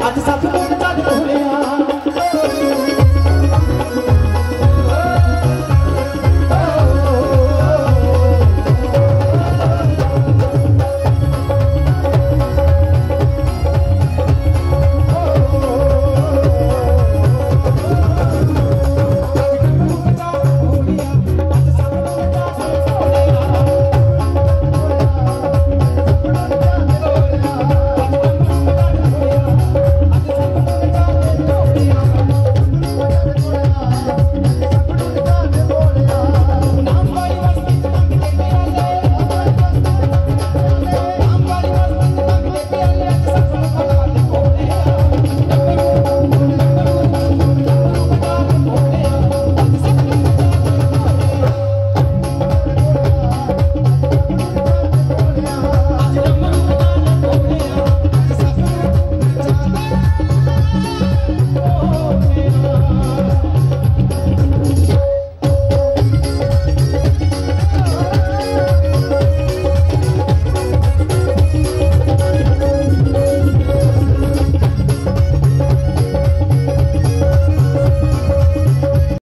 At the supplement.